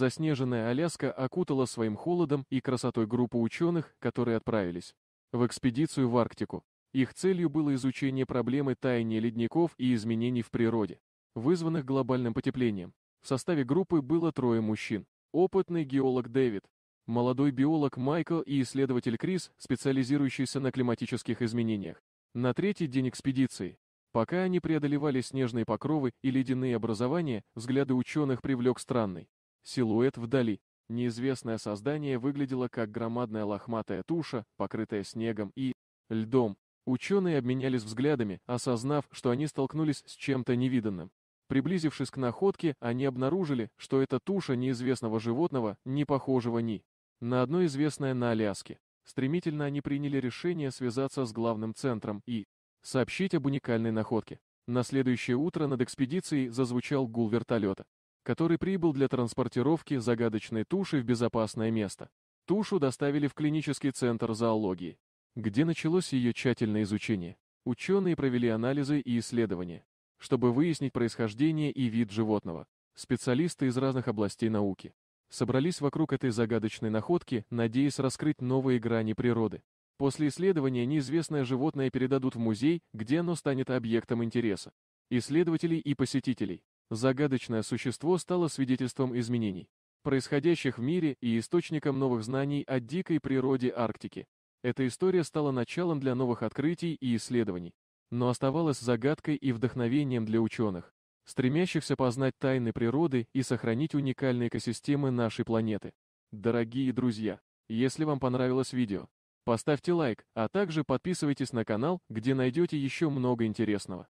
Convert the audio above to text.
заснеженная Аляска окутала своим холодом и красотой группу ученых, которые отправились в экспедицию в Арктику. Их целью было изучение проблемы таяния ледников и изменений в природе, вызванных глобальным потеплением. В составе группы было трое мужчин. Опытный геолог Дэвид, молодой биолог Майкл и исследователь Крис, специализирующийся на климатических изменениях. На третий день экспедиции, пока они преодолевали снежные покровы и ледяные образования, взгляды ученых привлек странный силуэт вдали. Неизвестное создание выглядело как громадная лохматая туша, покрытая снегом и льдом. Ученые обменялись взглядами, осознав, что они столкнулись с чем-то невиданным. Приблизившись к находке, они обнаружили, что эта туша неизвестного животного не похожего ни на одно известное на Аляске. Стремительно они приняли решение связаться с главным центром и сообщить об уникальной находке. На следующее утро над экспедицией зазвучал гул вертолета, который прибыл для транспортировки загадочной туши в безопасное место. Тушу доставили в клинический центр зоологии, где началось ее тщательное изучение. Ученые провели анализы и исследования, чтобы выяснить происхождение и вид животного. Специалисты из разных областей науки собрались вокруг этой загадочной находки, надеясь раскрыть новые грани природы. После исследования неизвестное животное передадут в музей, где оно станет объектом интереса. Исследователей и посетителей. Загадочное существо стало свидетельством изменений, происходящих в мире и источником новых знаний о дикой природе Арктики. Эта история стала началом для новых открытий и исследований, но оставалась загадкой и вдохновением для ученых, стремящихся познать тайны природы и сохранить уникальные экосистемы нашей планеты. Дорогие друзья, если вам понравилось видео, поставьте лайк, а также подписывайтесь на канал, где найдете еще много интересного.